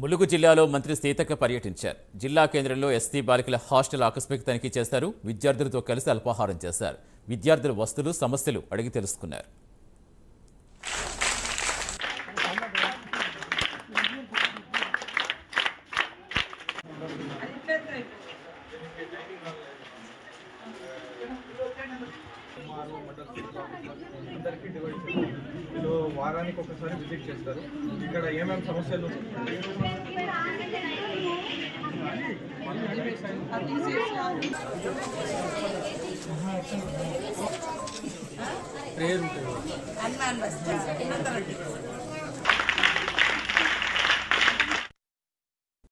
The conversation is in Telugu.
ములుగు జిల్లాలో మంత్రి సీతక్క పర్యటించారు. జిల్లా కేంద్రంలో ఎస్టీ బాలికల హాస్టల్ ఆకస్మిక తనిఖీ చేస్తారు విద్యార్థులతో కలిసి అల్పాహారం చేశారు. విద్యార్థుల వస్తువులు సమస్యలు అడిగి తెలుసుకున్నారు. అందరికీ డివైడ్ వారానికి ఒకసారి విజిట్ చేస్తారు. ఇక్కడ ఏమేమి సమస్యలు హనుమాన్ బస్